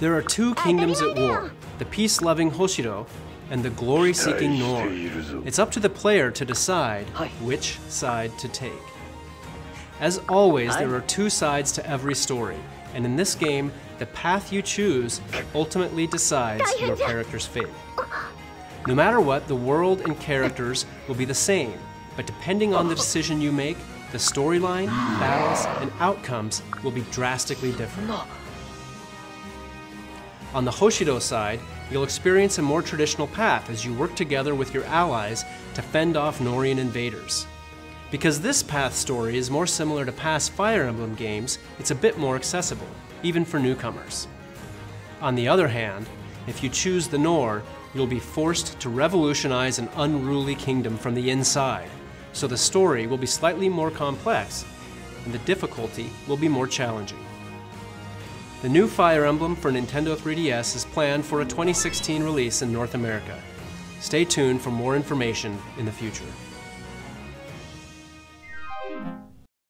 There are two kingdoms at war the peace loving Hoshido and the glory seeking Nohr. It's up to the player to decide which side to take. As always, there are two sides to every story, and in this game, the path you choose ultimately decides your character's fate. No matter what, the world and characters will be the same, but depending on the decision you make, the storyline, battles, and outcomes will be drastically different. On the Hoshido side, you'll experience a more traditional path as you work together with your allies to fend off Nohrian invaders. Because this path story is more similar to past Fire Emblem games, it's a bit more accessible, even for newcomers. On the other hand, if you choose the Nohr, you'll be forced to revolutionize an unruly kingdom from the inside, so the story will be slightly more complex, and the difficulty will be more challenging. The new Fire Emblem for Nintendo 3DS is planned for a 2016 release in North America. Stay tuned for more information in the future.